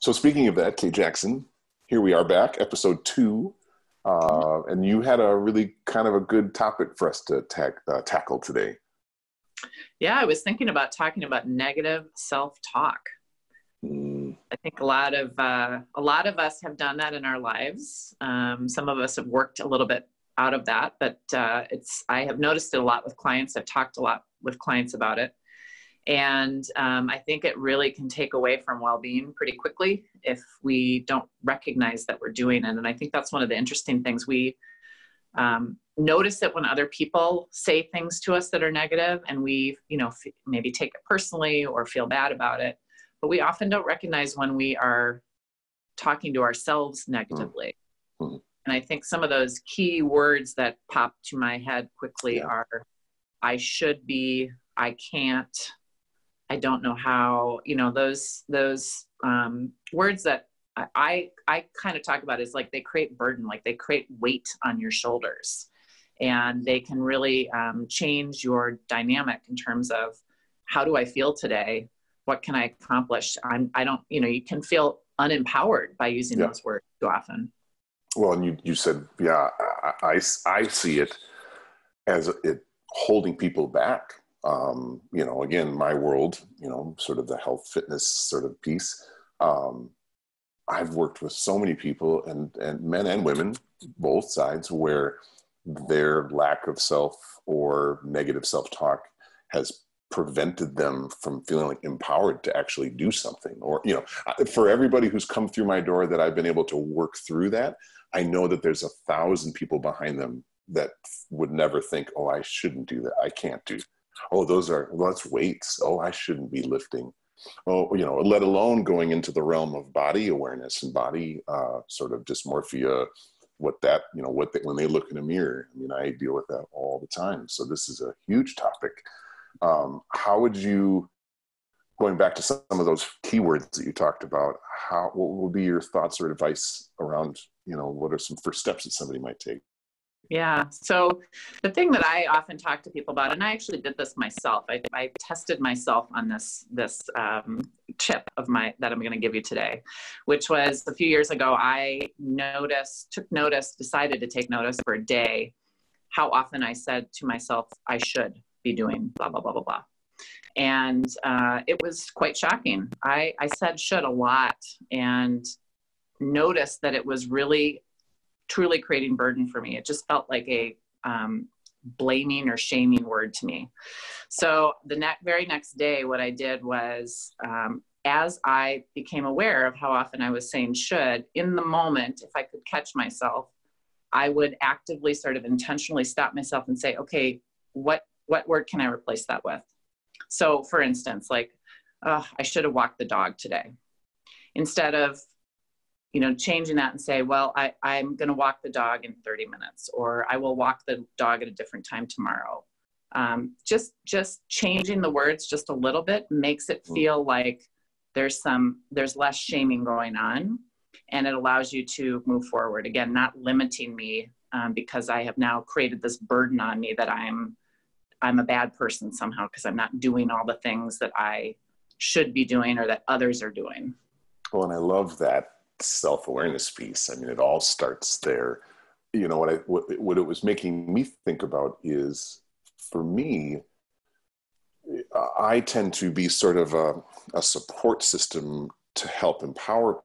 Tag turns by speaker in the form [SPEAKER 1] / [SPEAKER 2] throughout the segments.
[SPEAKER 1] So speaking of that, Kate Jackson, here we are back, episode two, uh, and you had a really kind of a good topic for us to uh, tackle today.
[SPEAKER 2] Yeah, I was thinking about talking about negative self-talk. Mm. I think a lot of uh, a lot of us have done that in our lives. Um, some of us have worked a little bit out of that, but uh, it's I have noticed it a lot with clients. I've talked a lot with clients about it, and um, I think it really can take away from well-being pretty quickly if we don't recognize that we're doing it. And I think that's one of the interesting things we um, notice it when other people say things to us that are negative, and we, you know, f- maybe take it personally or feel bad about it. But we often don't recognize when we are talking to ourselves negatively. Mm-hmm. And I think some of those key words that pop to my head quickly yeah. are I should be, I can't, I don't know how, you know, those those um, words that I I kind of talk about is like they create burden, like they create weight on your shoulders, and they can really um, change your dynamic in terms of how do I feel today? What can I accomplish? I'm I don't you know you can feel unempowered by using yeah. those words too often.
[SPEAKER 1] Well, and you you said yeah I I, I see it as it holding people back um, you know, again, my world, you know, sort of the health fitness sort of piece. Um, I've worked with so many people and, and men and women, both sides, where their lack of self or negative self talk has prevented them from feeling like empowered to actually do something or you know for everybody who's come through my door that i've been able to work through that i know that there's a thousand people behind them that would never think oh i shouldn't do that i can't do oh, those are, well, that's weights. Oh, I shouldn't be lifting. Oh, you know, let alone going into the realm of body awareness and body uh, sort of dysmorphia, what that, you know, what they, when they look in a mirror. I mean, I deal with that all the time. So this is a huge topic. Um, how would you, going back to some of those keywords that you talked about, how, what would be your thoughts or advice around, you know, what are some first steps that somebody might take?
[SPEAKER 2] Yeah. So the thing that I often talk to people about, and I actually did this myself. I, I tested myself on this this um, chip of my that I'm going to give you today, which was a few years ago. I noticed, took notice, decided to take notice for a day, how often I said to myself, "I should be doing blah blah blah blah blah," and uh, it was quite shocking. I I said should a lot and noticed that it was really truly creating burden for me. It just felt like a um, blaming or shaming word to me. So the ne- very next day, what I did was, um, as I became aware of how often I was saying should, in the moment, if I could catch myself, I would actively sort of intentionally stop myself and say, okay, what what word can I replace that with? So, for instance, like, oh, I should have walked the dog today. Instead of you know, changing that and say, well, I, I'm going to walk the dog in 30 minutes, or I will walk the dog at a different time tomorrow. Um, just just changing the words just a little bit makes it mm. feel like there's some there's less shaming going on, and it allows you to move forward. Again, not limiting me um, because I have now created this burden on me that I'm I'm a bad person somehow because I'm not doing all the things that I should be doing or that others are doing.
[SPEAKER 1] Well, and I love that self-awareness piece. I mean it all starts there. You know what i what, what it was making me think about is for me i tend to be sort of a, a support system to help empower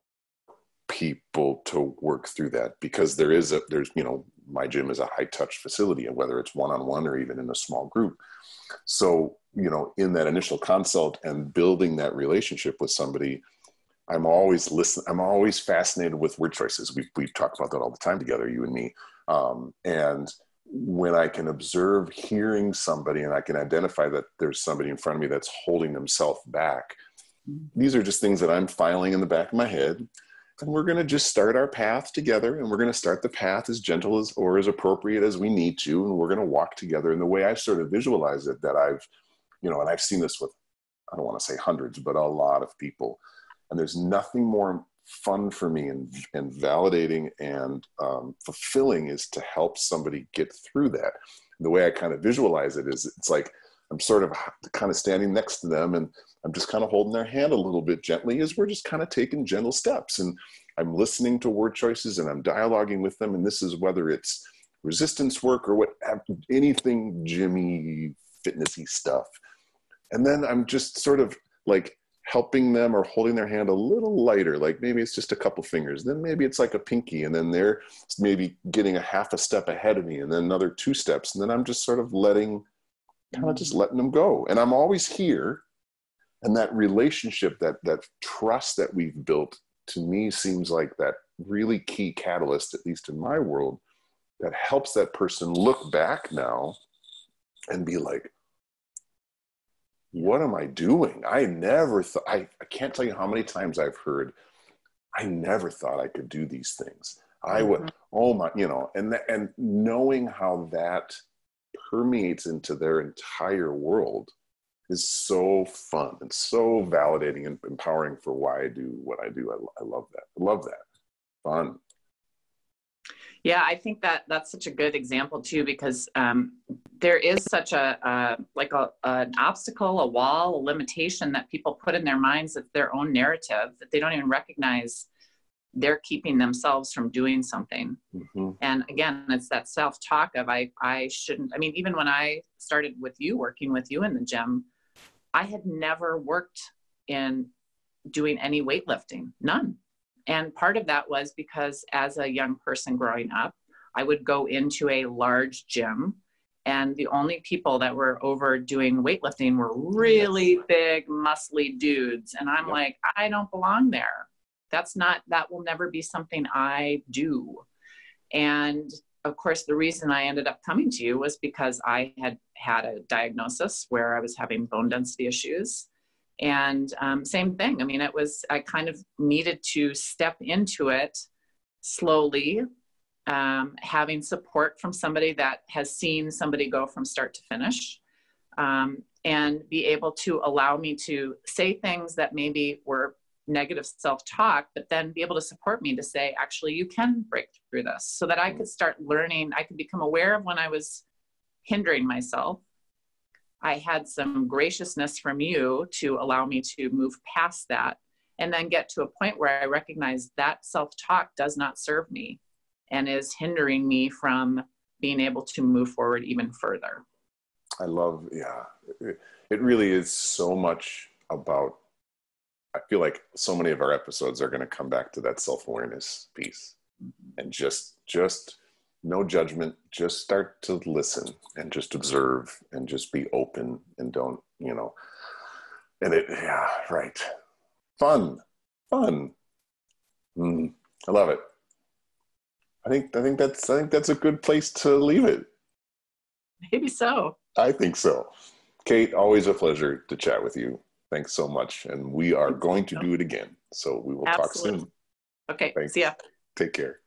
[SPEAKER 1] people to work through that because there is a there's you know my gym is a high touch facility and whether it's one-on-one or even in a small group. So you know in that initial consult and building that relationship with somebody I'm always listen. I'm always fascinated with word choices. We we talk about that all the time together, you and me. Um, and when I can observe hearing somebody and I can identify that there's somebody in front of me that's holding themselves back, these are just things that I'm filing in the back of my head. And we're going to just start our path together and we're going to start the path as gentle as or as appropriate as we need to. And we're going to walk together. And the way I sort of visualize it, that I've, you know, and I've seen this with, I don't want to say hundreds, but a lot of people and there's nothing more fun for me and, and validating and um, fulfilling is to help somebody get through that. And the way I kind of visualize it is it's like I'm sort of kind of standing next to them and I'm just kind of holding their hand a little bit gently as we're just kind of taking gentle steps. And I'm listening to word choices and I'm dialoguing with them. And this is whether it's resistance work or what anything Jimmy fitnessy stuff. And then I'm just sort of like helping them or holding their hand a little lighter like maybe it's just a couple fingers then maybe it's like a pinky and then they're maybe getting a half a step ahead of me and then another two steps and then i'm just sort of letting kind of just mm. letting them go and i'm always here and that relationship that that trust that we've built to me seems like that really key catalyst at least in my world that helps that person look back now and be like what am I doing? I never thought, I, I can't tell you how many times I've heard, I never thought I could do these things. I would, mm-hmm. oh my, you know, and, th- and knowing how that permeates into their entire world is so fun and so validating and empowering for why I do what I do. I, I love that. I love that. Fun.
[SPEAKER 2] Yeah, I think that that's such a good example too, because um, there is such a uh, like a, an obstacle, a wall, a limitation that people put in their minds of their own narrative that they don't even recognize they're keeping themselves from doing something. Mm-hmm. And again, it's that self-talk of I I shouldn't. I mean, even when I started with you, working with you in the gym, I had never worked in doing any weightlifting, none. And part of that was because as a young person growing up, I would go into a large gym and the only people that were over doing weightlifting were really big muscly dudes. And i'm yep. like i don't belong there. That's not that will never be something i do. And of course the reason i ended up coming to you was because i had had a diagnosis where i was having bone density issues and um, same thing. I mean it was i kind of needed to step into it slowly um, having support from somebody that has seen somebody go from start to finish um, and be able to allow me to say things that maybe were negative self-talk but then be able to support me to say actually you can break through this so that i could start learning. I could become aware of when i was hindering myself I had some graciousness from you to allow me to move past that and then get to a point where I recognize that self talk does not serve me and is hindering me from being able to move forward even further.
[SPEAKER 1] I love, yeah, it, really is so much about. I feel like so many of our episodes are going to come back to that self awareness piece mm-hmm. and just, just, no judgment just start to listen and just observe and just be open and don't you know. And it yeah right. Fun fun. Mm, i love it. I think i think that's i think that's a good place to leave it.
[SPEAKER 2] Maybe so.
[SPEAKER 1] I think so. Kate always a pleasure to chat with you. Thanks so much. And we are going to do it again. So we will Absolutely. talk soon.
[SPEAKER 2] Okay Thanks. see ya.
[SPEAKER 1] Take care